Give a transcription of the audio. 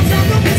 Come, come, come.